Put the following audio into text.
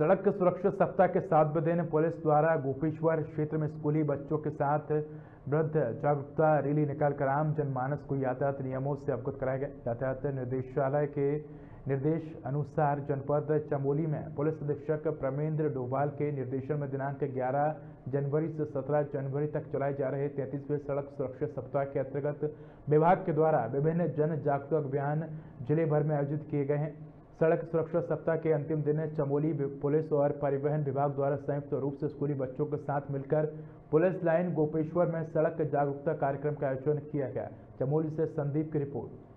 सड़क सुरक्षा सप्ताह के सातवें दिन पुलिस द्वारा गोपेश्वर क्षेत्र में स्कूली बच्चों के साथ वृद्ध जागरूकता रैली निकालकर आम जनमानस को यातायात नियमों से अवगत कराया गया। यातायात निर्देशालय के निर्देश अनुसार जनपद चमोली में पुलिस अधीक्षक प्रमेंद्र डोभाल के निर्देशन में दिनांक 11 जनवरी से 17 जनवरी तक चलाए जा रहे तैंतीसवें सड़क सुरक्षा सप्ताह के अंतर्गत विभाग के द्वारा विभिन्न जन जागरूकता अभियान ज़िले भर में आयोजित किए गए हैं। सड़क सुरक्षा सप्ताह के अंतिम दिन चमोली पुलिस और परिवहन विभाग द्वारा संयुक्त रूप से स्कूली बच्चों के साथ मिलकर पुलिस लाइन गोपेश्वर में सड़क जागरूकता कार्यक्रम का आयोजन किया गया। चमोली से संदीप की रिपोर्ट।